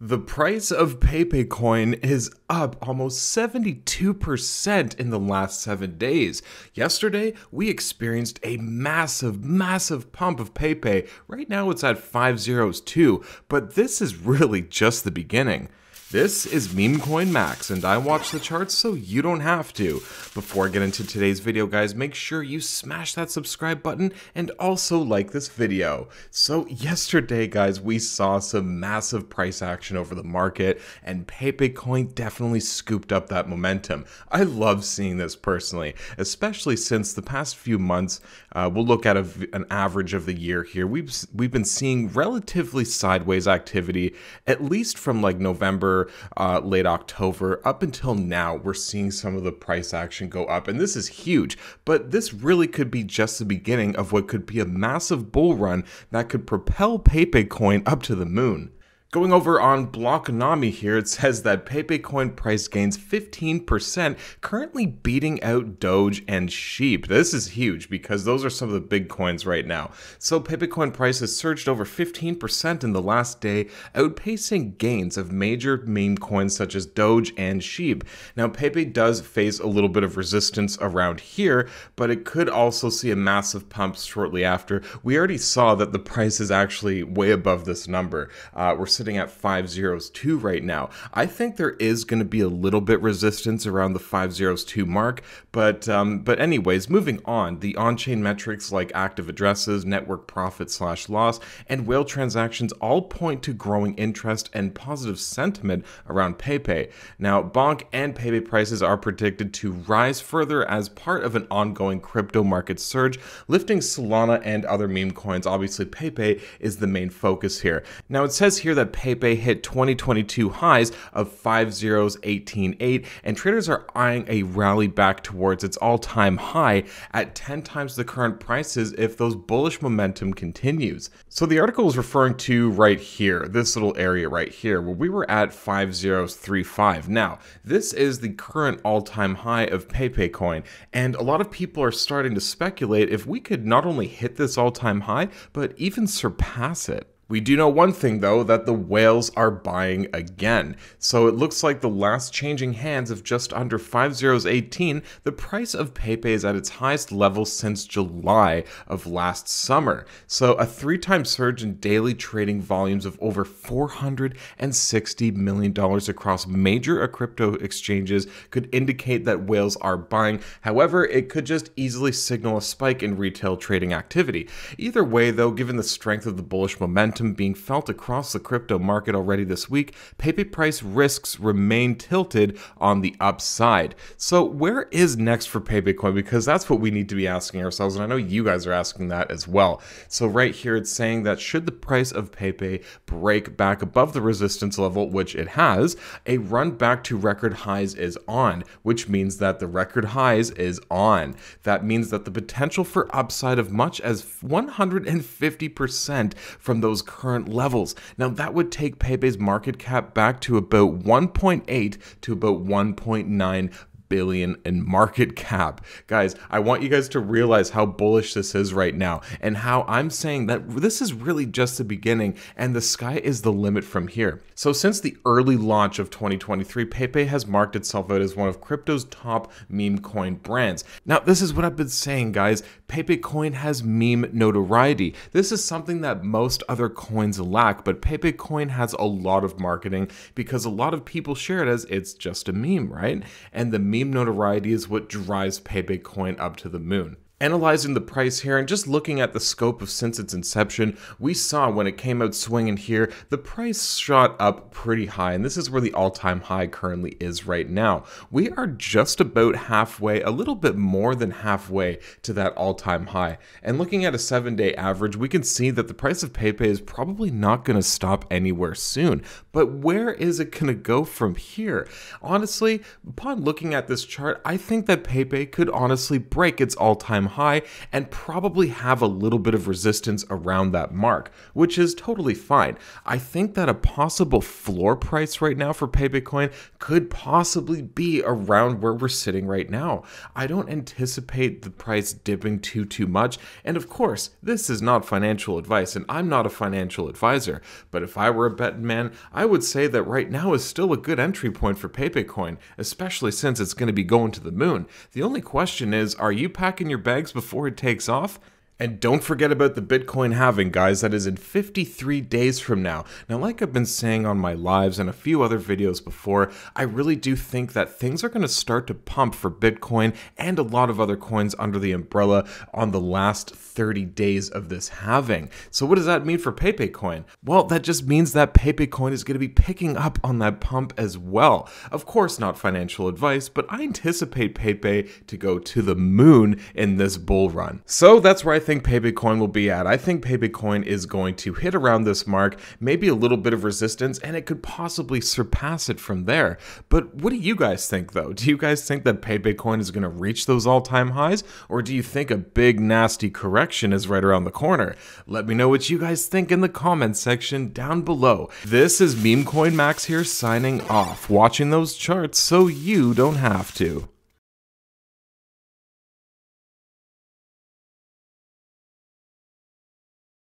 The price of Pepe coin is up almost 72% in the last seven days. Yesterday, we experienced a massive, massive pump of Pepe. Right now, it's at 502, but this is really just the beginning. This is Meme Coin Max, and I watch the charts so you don't have to. Before I get into today's video, guys, make sure you smash that subscribe button and also like this video. So yesterday, guys, we saw some massive price action over the market, and Pepe Coin definitely scooped up that momentum. I love seeing this personally, especially since the past few months, uh, we'll look at a, an average of the year here. We've, we've been seeing relatively sideways activity, at least from like November uh, late October. Up until now, we're seeing some of the price action go up, and this is huge. But this really could be just the beginning of what could be a massive bull run that could propel Pepe coin up to the moon. Going over on Blockonomi here, it says that Pepe coin price gains 15%, currently beating out Doge and Shib. This is huge because those are some of the big coins right now. So Pepe coin price has surged over 15% in the last day, outpacing gains of major meme coins such as Doge and Shib. Now Pepe does face a little bit of resistance around here, but it could also see a massive pump shortly after. We already saw that the price is actually way above this number. Uh, we're sitting at 502 right now. I think there is going to be a little bit resistance around the 502 mark, but um, but anyways, moving on, the on-chain metrics like active addresses, network profit slash loss, and whale transactions all point to growing interest and positive sentiment around Pepe. Now, Bonk and Pepe prices are predicted to rise further as part of an ongoing crypto market surge, lifting Solana and other meme coins. Obviously, Pepe is the main focus here. Now, it says here that Pepe hit 2022 highs of 50188 and traders are eyeing a rally back towards its all-time high at 10 times the current prices if those bullish momentum continues. So the article is referring to right here, this little area right here where we were at 5035. Now, this is the current all-time high of Pepe coin and a lot of people are starting to speculate if we could not only hit this all-time high but even surpass it. We do know one thing though, that the whales are buying again. So it looks like the last changing hands of just under 5018, the price of Pepe is at its highest level since July of last summer. So a three time surge in daily trading volumes of over $460 million across major crypto exchanges could indicate that whales are buying. However, it could just easily signal a spike in retail trading activity. Either way though, given the strength of the bullish momentum, momentum being felt across the crypto market already this week, Pepe price risks remain tilted on the upside. So, where is next for Pepe coin? Because that's what we need to be asking ourselves, and I know you guys are asking that as well. So, right here, it's saying that should the price of Pepe break back above the resistance level, which it has, a run back to record highs is on, which means that the record highs is on. That means that the potential for upside of much as 150% from those current levels. Now, that would take Pepe's market cap back to about 1.8 to about 1.9 billion in market cap. Guys, I want you guys to realize how bullish this is right now and how I'm saying that this is really just the beginning and the sky is the limit from here. So since the early launch of 2023, Pepe has marked itself out as one of crypto's top meme coin brands. Now, this is what I've been saying, guys. Pepe coin has meme notoriety. This is something that most other coins lack, but Pepe coin has a lot of marketing because a lot of people share it as it's just a meme, right? And the meme notoriety is what drives Pepe Coin up to the moon. Analyzing the price here and just looking at the scope of since its inception, we saw when it came out swinging here, the price shot up pretty high, and this is where the all-time high currently is right now. We are just about halfway, a little bit more than halfway to that all-time high. And looking at a seven-day average, we can see that the price of Pepe is probably not going to stop anywhere soon. But where is it going to go from here? Honestly, upon looking at this chart, I think that Pepe could honestly break its all-time time high and probably have a little bit of resistance around that mark, which is totally fine. I think that a possible floor price right now for Pepe coin could possibly be around where we're sitting right now. I don't anticipate the price dipping too too much, and of course, this is not financial advice and I'm not a financial advisor, but if I were a betting man, I would say that right now is still a good entry point for Pepe coin, especially since it's going to be going to the moon. The only question is, are you packing your before it takes off? And don't forget about the Bitcoin halving, guys. That is in 53 days from now. Now, like I've been saying on my lives and a few other videos before, I really do think that things are going to start to pump for Bitcoin and a lot of other coins under the umbrella on the last 30 days of this halving. So, what does that mean for Pepe Coin? Well, that just means that Pepe Coin is going to be picking up on that pump as well. Of course, not financial advice, but I anticipate Pepe to go to the moon in this bull run. So, that's where I think Pepe coin will be at. I think Pepe coin is going to hit around this mark, maybe a little bit of resistance, and it could possibly surpass it from there. But what do you guys think though? Do you guys think that Pepe coin is going to reach those all-time highs, or do you think a big nasty correction is right around the corner? Let me know what you guys think in the comments section down below. This is Meme Coin Max here signing off, watching those charts so you don't have to.